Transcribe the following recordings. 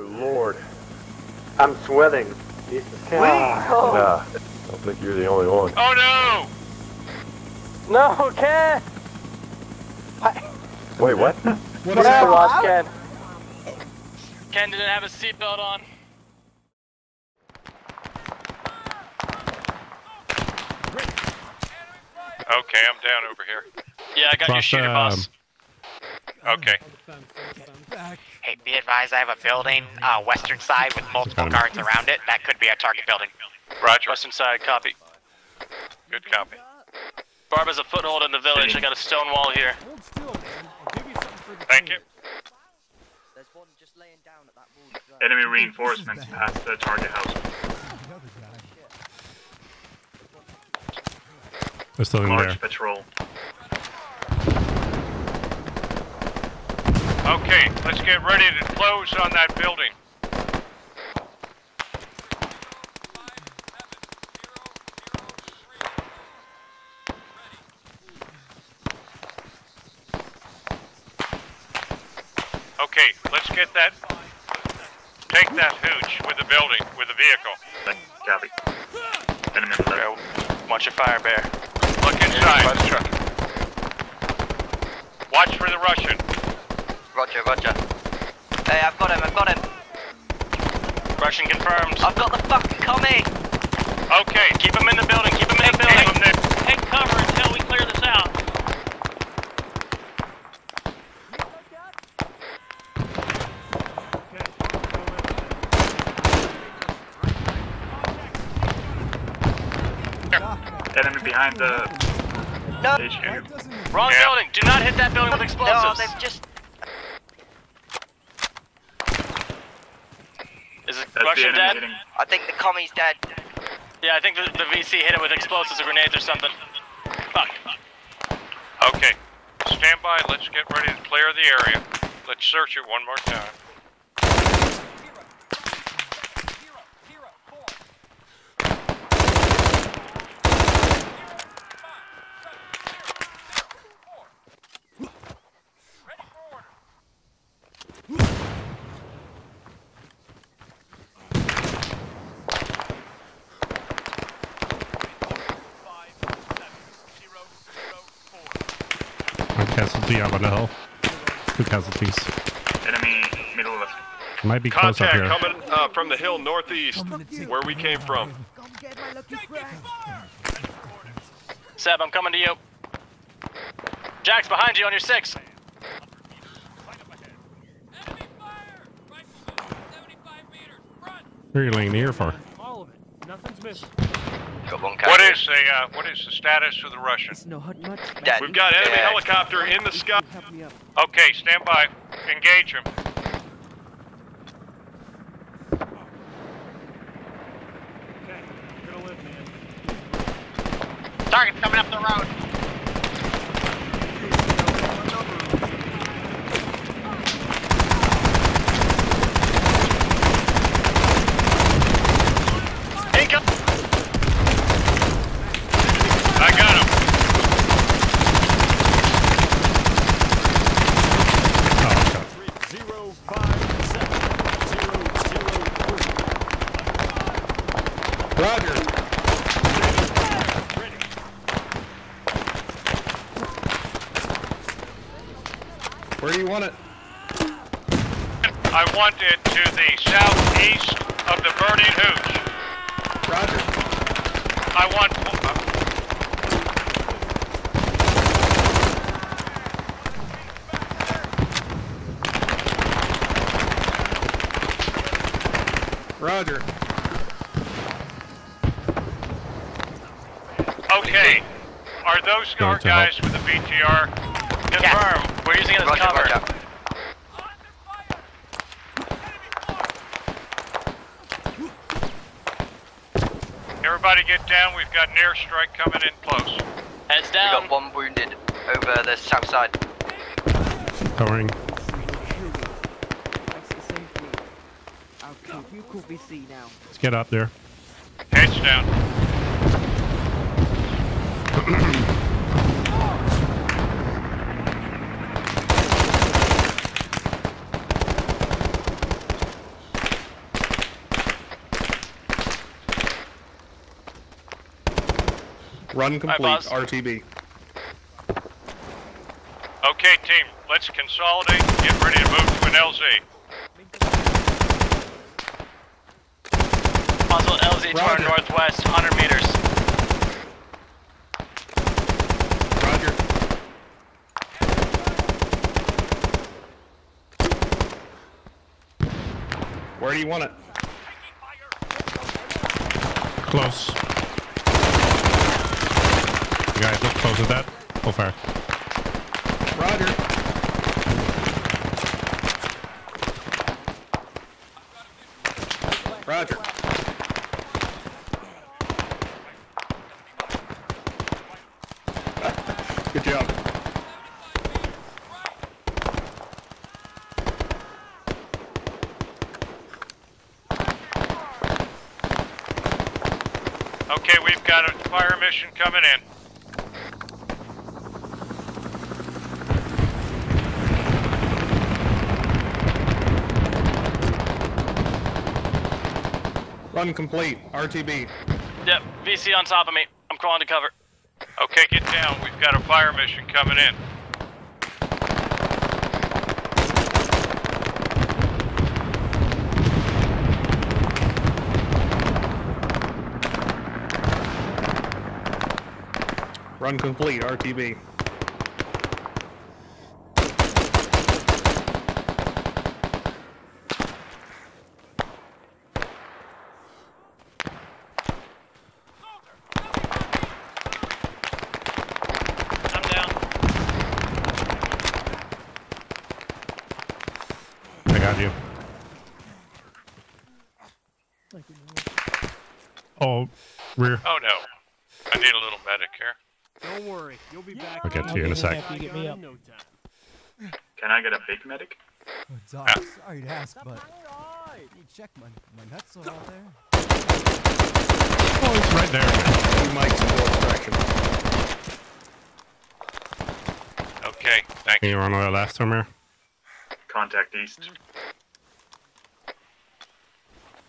Dear Lord. I'm sweating. Jesus Ah, I don't think you're the only one. Oh no! No, Ken! Wait, what? What I is that? lost Ken. Ken didn't have his seatbelt on. Okay, I'm down over here. Yeah, I got you Cross, shooter, boss. Okay. Hey, be advised, I have a building, uh, western side with multiple guards around it. That could be our target building. Roger. Western side, copy. Good copy. Barb has a foothold in the village. I got a stone wall here. Thank you. There's one just laying down at that wall. as well. Enemy reinforcements past the target house. They're still in Large there. patrol. Okay, let's get ready to close on that building. Okay, let's get that. Take that hooch with the building, with the vehicle. Copy. Enemy on the left. Watch your fire bear. Look inside. Watch for the Russian. Roger, roger. Hey, I've got him, I've got him. Russian confirmed. I've got the fucking commie. Okay, Keep him in the building. Keep him in the building. them there. Take cover until we clear this out. Enemy behind the No, Wrong Yeah. building. Do not hit that building with no, explosives. they've just. Is it That's the Russian dead? hitting. I think the commie's dead. Yeah, I think the, the VC hit it with explosives or grenades or something. Fuck. Okay, stand by. Let's get ready to clear the area. Let's search it one more time. One casualty up on the hill. Two casualties. Enemy middle left. Might be close up Contact here. coming uh, from the hill northeast, where we came from. Seb, I'm coming to you. Jack's behind you on your six. Who are you laying near for? Got one What is the uh, what is the status of the Russian? dead? We've got enemy Dead. helicopter in the sky. Okay, stand by. Engage him. Target coming up the road. Income. I got him. Oh, okay. Where do you want it? I want it to the southeast of the burning hooch. Roger. I want. Roger. Okay. Are those Going our to help. guys with the BTR? Confirm. We're using it as Roger, cover. roger. Everybody get down. We've got an airstrike coming in close. Heads down. We down. got one wounded over the south side. Covering. Let's get up there. Heads down. Run complete. boss. RTB. Okay, team, let's consolidate and get ready to move to an LZ. Possible LZ to our northwest, 100 meters. Roger. Where do you want it? Close. You guys look close at that. How far? Roger. Roger. Good job. Okay, we've got a fire mission coming in. Run complete. RTB. Yep, VC on top of me. I'm crawling to cover. Okay, get down. We've got a fire mission coming in. Run complete. RTB. I'm down. I got you. Oh, rear. Oh no. I need a little medic here. Don't worry, you'll be back. I'll get to you in a sec. After you get me up. No time. Can I get a big medic? Oh, Doc, sorry to ask, but you check my my nuts are out there. Oh, it's right there. Two mics in both directions. Okay, thank Can you. you run on the left from here? Contact east.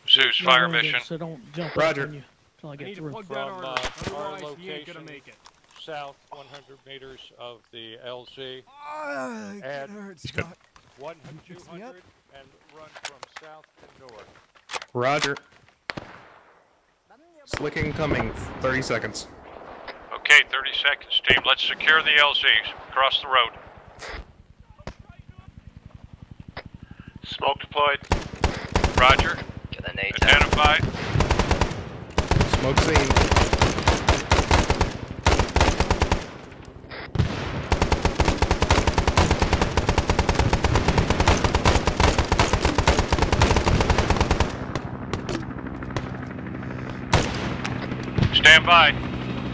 Zeus, fire mission. So don't jump Roger. Up on you until I I get need to through. plug that From, artery, uh, our otherwise he ain't gonna location. make it. south 100 meters of the LZ. Ah, it Add hurts, He's good. Doc. 100, fix me up? 200 and run from south to north. Roger. Slicking coming. 30 seconds. Okay, 30 seconds, team. Let's secure the LZs. Across the road. Smoke deployed. Roger. Get the nades out. Identified. Smoke scene. Stand by.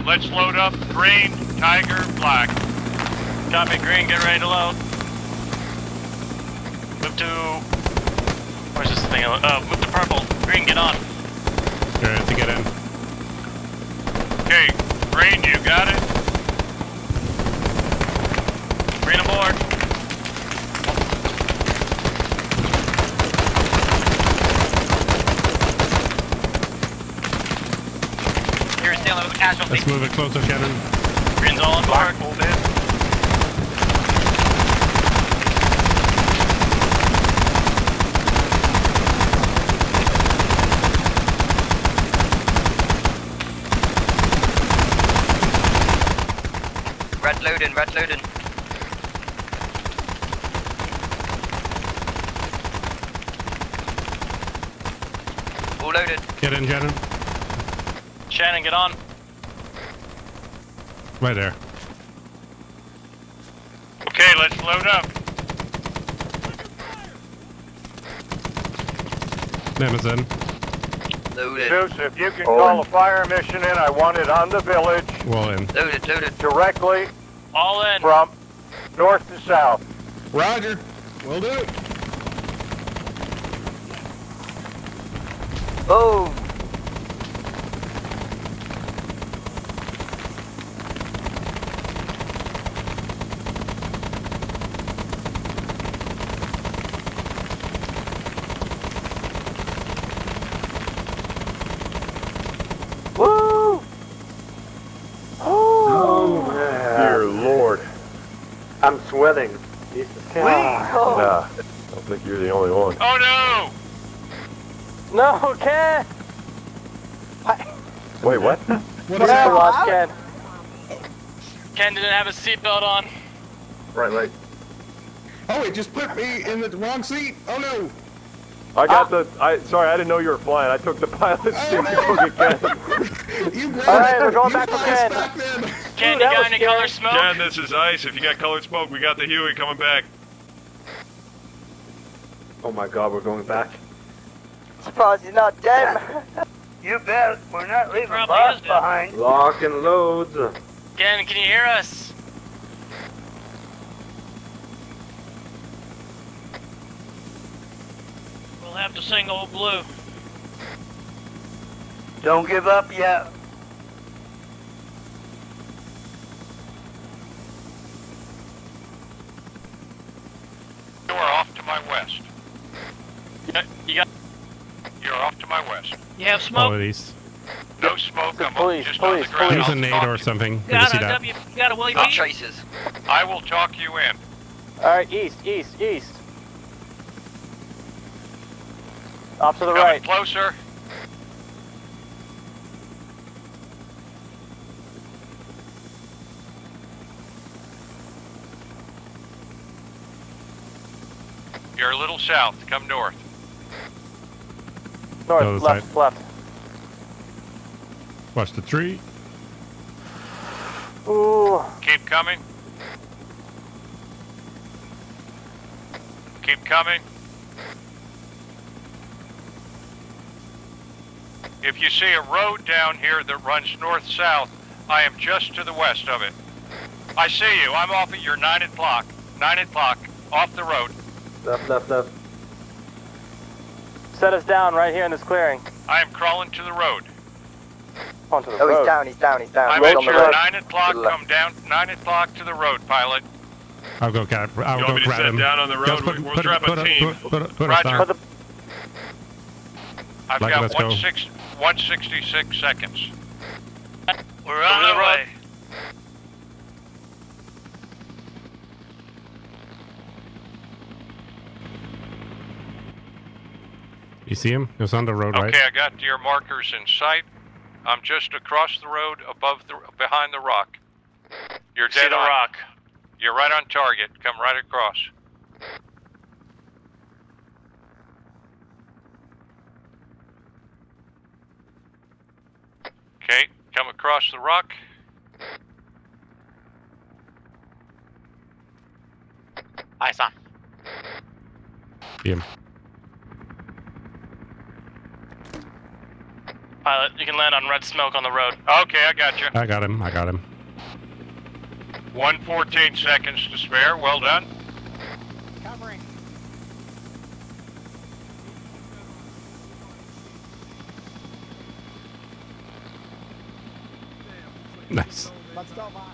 Let's load up. Green, Tiger, Black. Copy, green, get ready to load. Move to... Where's this thing? Uh, move to purple. Green, get on. You're ready to get in. Okay, Green, you got it? Green aboard. Here's dealing with a casualty. Let's move it closer, Shannon. Green's all on board. Hold in. Red loading, red loading. All loaded. Get in, Shannon. Shannon, get on. Right there. Okay, let's load up. Name is in. Loaded. Zeus, if you can call a fire mission in, I want it on the village, Wall in. Loaded, loaded. directly All in. from north to south. Roger. Will do. Oh! I'm sweating. Nah, I don't think you're the only one. Oh No, No, Ken! What? Wait, what? What is that? lost Ken. Ken didn't have a seatbelt on. Right leg. Oh, it just put me in the wrong seat. Oh no. I got ah. the. I sorry, I didn't know you were flying. I took the pilot's oh, seat before you can. You grabbed All right, we're going you back to fly Ken. back then. Ken, that you got was any scary. color smoke? Jen, this is ice. If you got colored smoke, we got the Huey coming back. Oh my god, we're going back. Surprised he's not dead. You bet. We're not leaving Probably is behind. Lock and loads. Ken, can you hear us? We'll have to sing Old Blue. Don't give up yet. no! You are off to my west. You got You're off to my west. you have Oh, smoke? at least. No smoke. I'm Police, just on the ground. Use a nade or you- something. Did you see that? you got a Willie No traces. I will talk you in. Alright, east, east, east. Off to the Coming right. closer. You're a little south. Come north. North, left, side. left. Watch the tree. Ooh. Keep coming. Keep coming. If you see a road down here that runs north-south, I am just to the west of it. I see you. I'm off at your 9 o'clock. 9 o'clock. Off the road. Left, left, left. Set us down right here in this clearing. I am crawling to the road. Onto the Oh, road. he's down, he's down, he's down. I'm Road at your 9 o'clock. To the left. Come down 9 o'clock to the road, pilot. I'll go grab. I'll You go want me to grab sit him. down on the road? Just put, We'll put, drop a put, team. Put, put, put Put the I've Like, got let's go. 16 166 seconds. We're on our way. You see him? He was on the road, right? Okay, I got your markers in sight. I'm just across the road, above the, behind the rock. You're See dead the on. rock. You're right on target. Come right across. Okay, come across the rock. Eyes on. See him. Pilot, you can land on red smoke on the road. Okay, I got you. I got him. I got him. 114 seconds to spare. Well done. Covering. Nice. Let's go, Bob.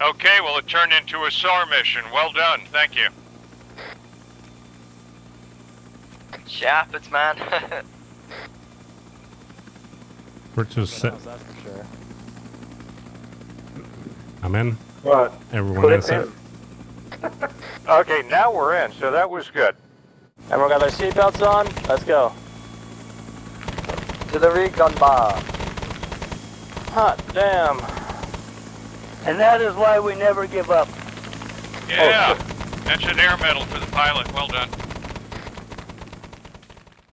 Okay, well, it turned into a SAR mission. Well done. Thank you. Shappets, man. We're just set. That's for sure. I'm in. What? Everyone Put is it set. in. Okay, now we're in, so that was good. Everyone got their seatbelts on? Let's go. to the recon bar. Hot damn. And that is why we never give up. Yeah, that's an air medal for the pilot. Well done.